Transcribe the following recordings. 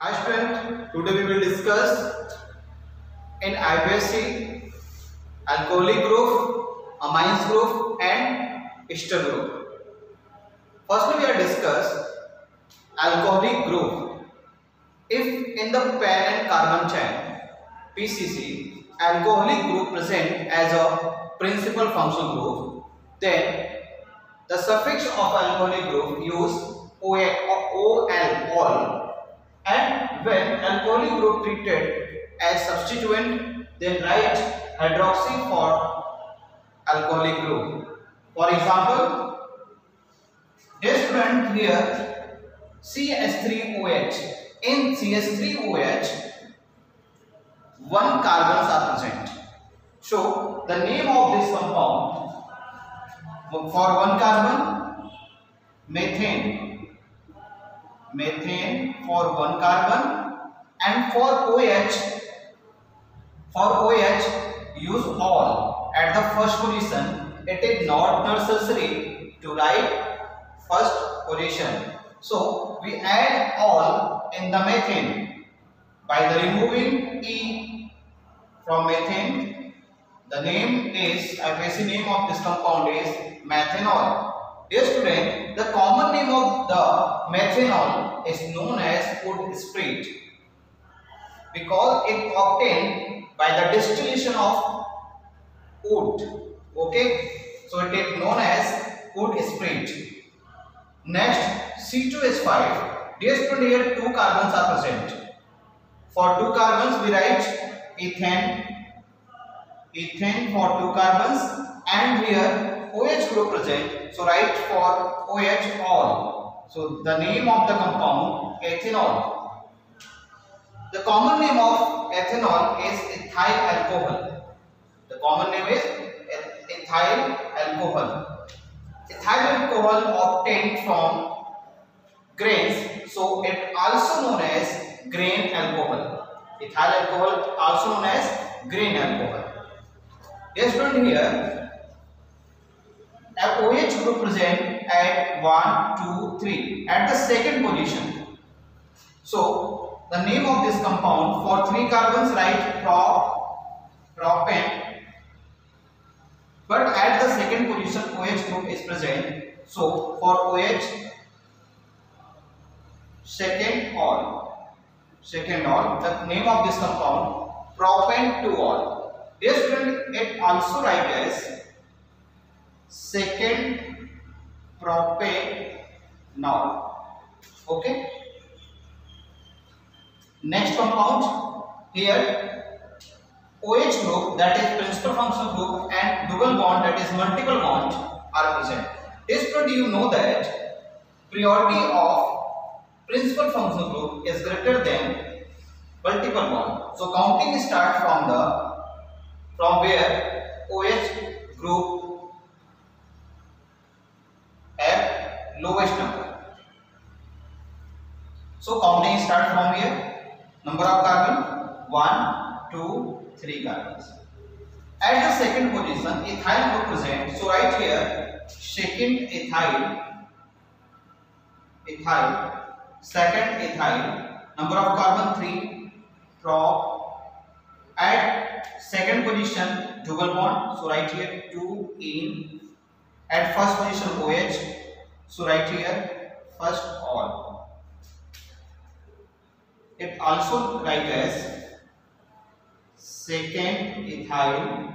Hi student, today we will discuss in IPSC alcoholic group, amines group and ester group. Firstly we are discuss alcoholic group. If in the parent carbon chain PCC alcoholic group present as a principal functional group then the suffix of alcoholic group use OL, all and when alcoholic group treated as substituent then write hydroxy for alcoholic group for example this student here CH3OH in CH3OH one carbons are present so the name of this compound for one carbon methane methane for one carbon and for OH for OH use all at the first position. It is not necessary to write first position. So we add all in the methane by the removing E from methane. The name is basic name of this compound is methanol. Dear student, the common name of the methanol is known as wood spirit because it obtained by the distillation of wood. Okay, so it is known as wood spirit. Next, C2H5. Dear student, here two carbons are present. For two carbons, we write ethane. Ethane for two carbons, and here OH group present. So write for OH all. So the name of the compound ethanol. The common name of ethanol is ethyl alcohol. The common name is ethyl alcohol. Ethyl alcohol obtained from grains. So it also known as grain alcohol. Ethyl alcohol also known as grain alcohol. Yes, student here OH group present at 1, 2, 3 at the second position. So the name of this compound for 3 carbons write prop, propane but at the second position OH group is present. So for OH second all second all the name of this compound propane 2 all. Dear student it also write as second propanol okay next compound here OH group that is principal functional group and double bond that is multiple bond are present this do you know that priority of principal functional group is greater than multiple bond so counting start from the from where OH group at lowest number. So counting start from here. Number of carbon 1, 2, 3 carbons. At the second position, ethyl group present. So right here, second ethyl, ethyl, second ethyl, number of carbon 3, prop. At second position, double bond. So right here, 2 in. At first position, OH, so right here first all. It also write as second ethyl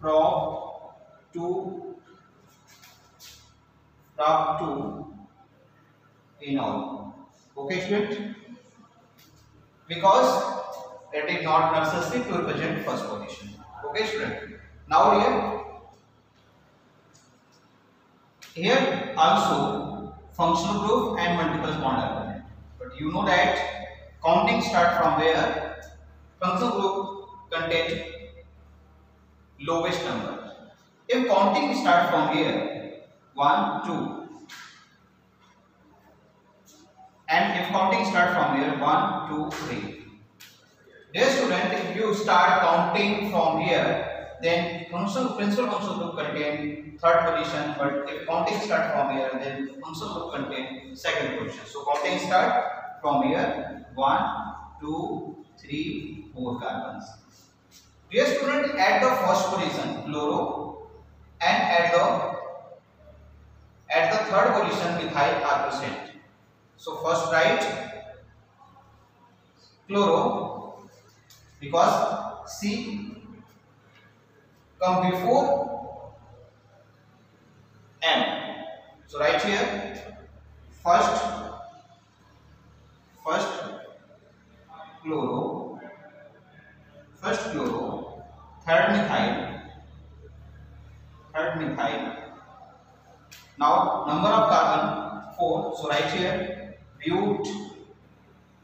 prop 2 prop 2 in all. Okay student? Because it is not necessary to represent first position. Okay student? Now here here also functional group and multiple present. But you know that counting start from where functional group contain lowest number. If counting start from here 1, 2 and if counting start from here 1, 2, 3. Dear student, if you start counting from here then functional principal functional group contain third position, but if counting start from here, then functional group contain second position. So counting start from here, one, two, three, four carbons. Dear student, at the first position, chloro, and at the at the third position, methyl are present. So first write chloro because C come before M. So right here first first chloro first chloro third methyl third methyl. Now number of carbon 4 so right here but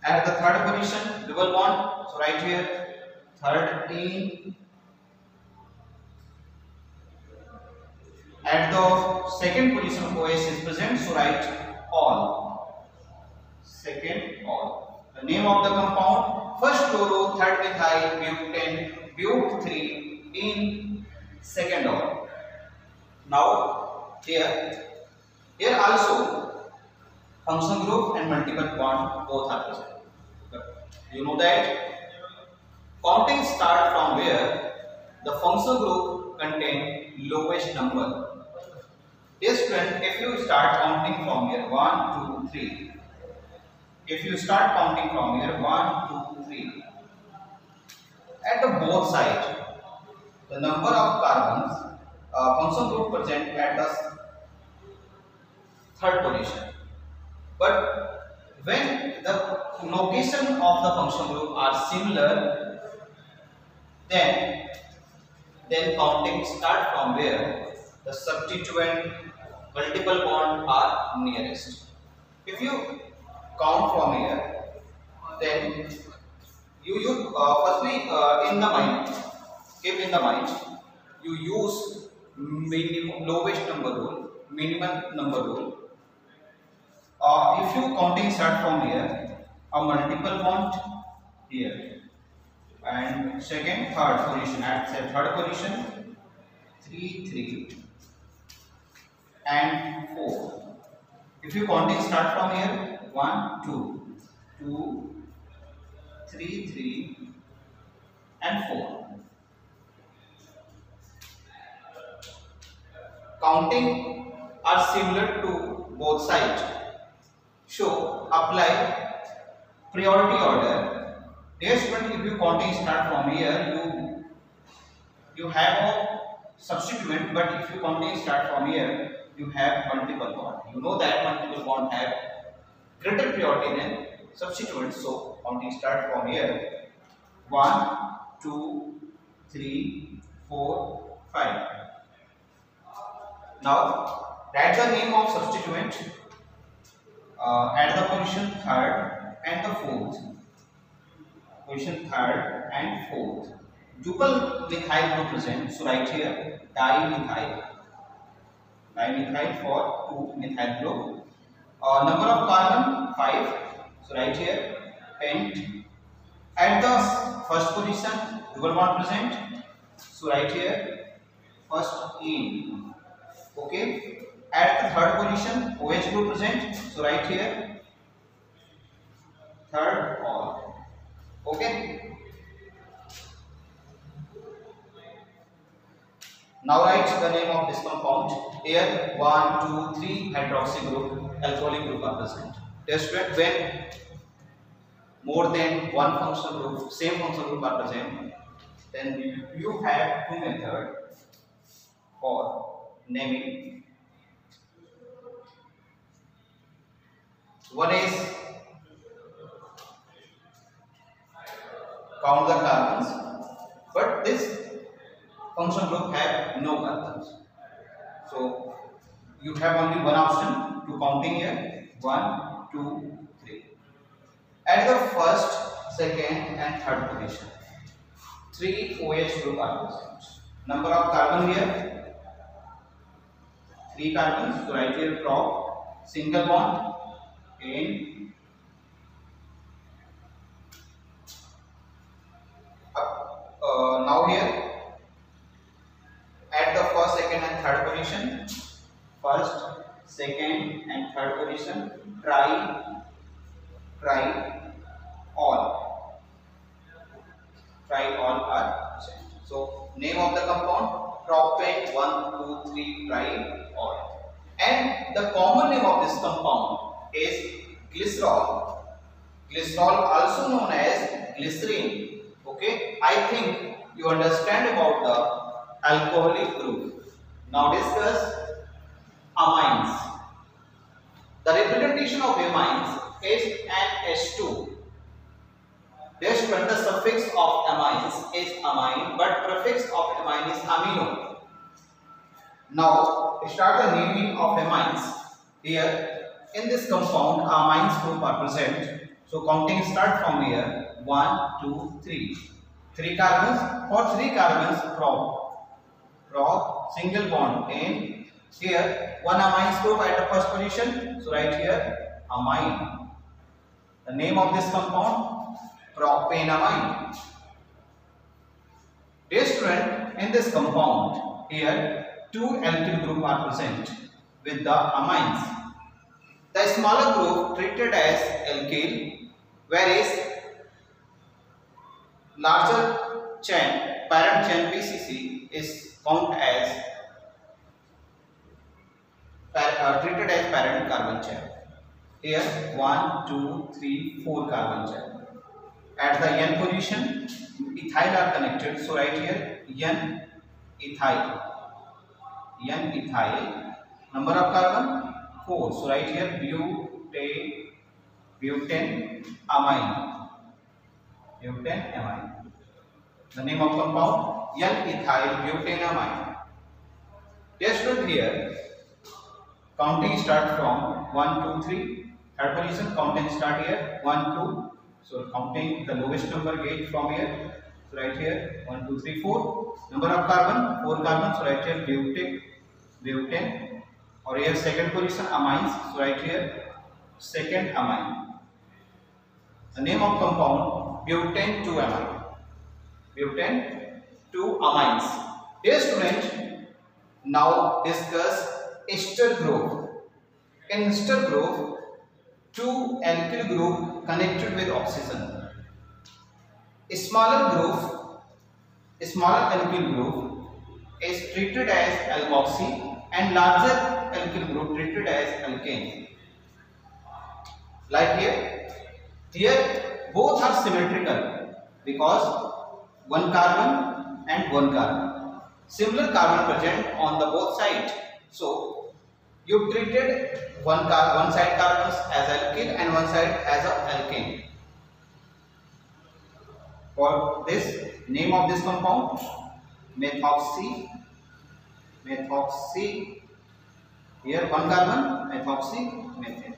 at the third position double bond. So right here third 13 at the second position OS is present so write all. Second all. The name of the compound first chloro third methyl butane but 3 in second all now here here also function group and multiple bond both are present. You know that counting start from where the function group contain lowest number. Yes, friend, if you start counting from here, 1, 2, 3. If you start counting from here, 1, 2, 3. At the both sides, the number of carbons uh, function group present at the third position. But when the location of the function group are similar, then then counting start from where the substituent multiple bond are nearest. If you count from here, then you you uh, firstly uh, in the mind keep in the mind you use minimum lowest number rule minimum number rule. Uh, if you counting start from here, a multiple bond here, and second, third position at say third position, three, three, and four. If you counting start from here, one, two, two, three, three, and four. Counting are similar to both sides so apply priority order. Dear student, if you counting start from here, you you have a substituent, but if you counting start from here, you have multiple bond. You know that multiple bond have greater priority than substituent. So counting start from here. One, two, three, four, five. Now write the name of substituent uh, at the position third and the fourth. Position third and fourth. Dual methyl group present. So right here dimethyl. Dimethyl for two methyl group. Uh, number of carbon five. So right here pent. At the first position dual bond present. So right here first in. Okay at the third position OH group present so right here third all okay now write the name of this compound here 1 2 3 hydroxy group alcoholic group are present. Test when more than one functional group same functional group are present then you have two method for naming. One is count the carbons, but this function group have no carbons. So you have only one option to counting here. One, two, three. At the first, second, and third position, three OH group are present. Number of carbon here, three carbons. So right here, prop single bond in uh, now here first, second and third position. Try, try all. Try all are present. So name of the compound propane 1, 2, 3, try all. And the common name of this compound is glycerol. Glycerol also known as glycerin. Okay, I think you understand about the alcoholic group. Now discuss amines. The representation of amines is an H2. This when the suffix of amines is amine but prefix of amine is amino. Now start the naming of amines. Here in this compound amines group are present. So counting start from here 1, 2, 3. 3 carbons for 3 carbons prop. Prop single bond in here one amine group at the first position. So right here amine. The name of this compound propanamine. Dear student, in this compound here two alkyl group are present with the amines. The smaller group treated as alkyl whereas larger chain parent chain PCC is count as uh, treated as parent carbon chain. Here 1, 2, 3, 4 carbon chain. At the N position, ethyl are connected. So right here N ethyl. N ethyl. Number of carbon 4. So right here butane, butane amine. Butane amine. The name of compound N ethyl butane amine. Just note here counting start from 1 2 3 third position counting start here. 1 2 so counting the lowest number gauge from here. So right here 1 2 3 4 number of carbon 4 carbon so right here butane butane or here second position amines. So right here second amine. The name of compound butane 2 amine. Butane 2 amines. Dear student now discuss ester group. In ester group, two alkyl group connected with oxygen. A smaller group, a smaller alkyl group is treated as alkoxy and larger alkyl group treated as alkane. Like here, here both are symmetrical because one carbon and one carbon. Similar carbon present on the both sides so you treated one car one side carbons as alkyl and one side as a alkane. For this name of this compound methoxy methoxy here one carbon methoxy methane.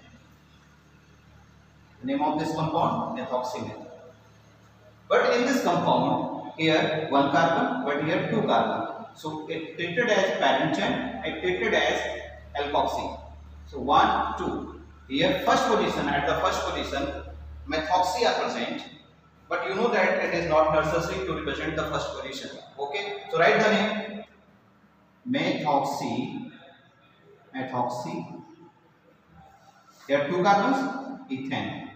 Name of this compound methoxy methane. But in this compound here one carbon but here two carbon so it treated as parent chain, it treated as alkoxy. So 1, 2. Here first position, at the first position, methoxy are present. But you know that it is not necessary to represent the first position. Okay. So write the name methoxy, methoxy. Here two carbons, ethane.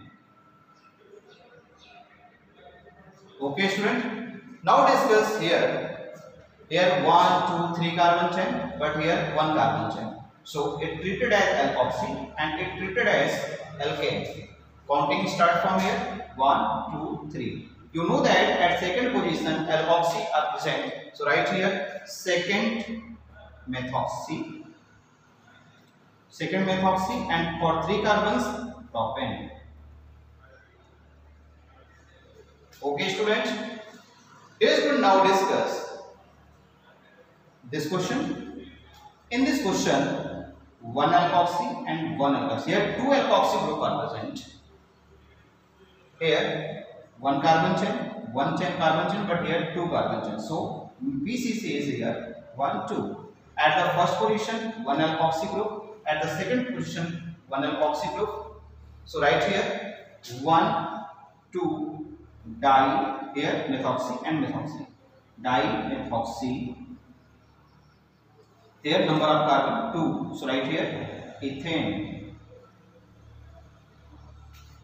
Okay student. Now discuss here here 1, 2, 3 carbon chain, but here 1 carbon chain. So it treated as alkoxy and it treated as alkane. Counting start from here 1, 2, 3. You know that at second position alkoxy are present. So right here second methoxy, second methoxy and for 3 carbons propane. Okay students, here we now discuss this question. In this question, one alkoxy and one alkoxy. Here two alkoxy group are present. Here one carbon chain, one chain carbon chain, but here two carbon chain. So PCC is here one two. At the first position, one alkoxy group. At the second position, one alkoxy group. So right here, one, two, di here methoxy and methoxy. Dimethoxy their number of carbon 2 so right here ethane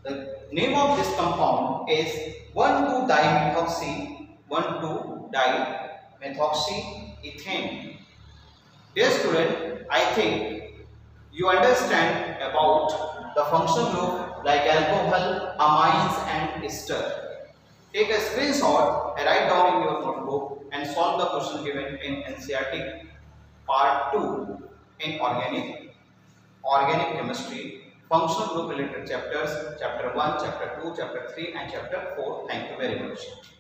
The name of this compound is 1,2-dimethoxy 1,2-dimethoxyethane. Dear student, I think you understand about the functional group like alcohol, amines and ester. Take a screenshot and write down in your notebook and solve the question given in NCERT part 2 in organic organic chemistry functional group related chapters chapter 1 chapter 2 chapter 3 and chapter 4 thank you very much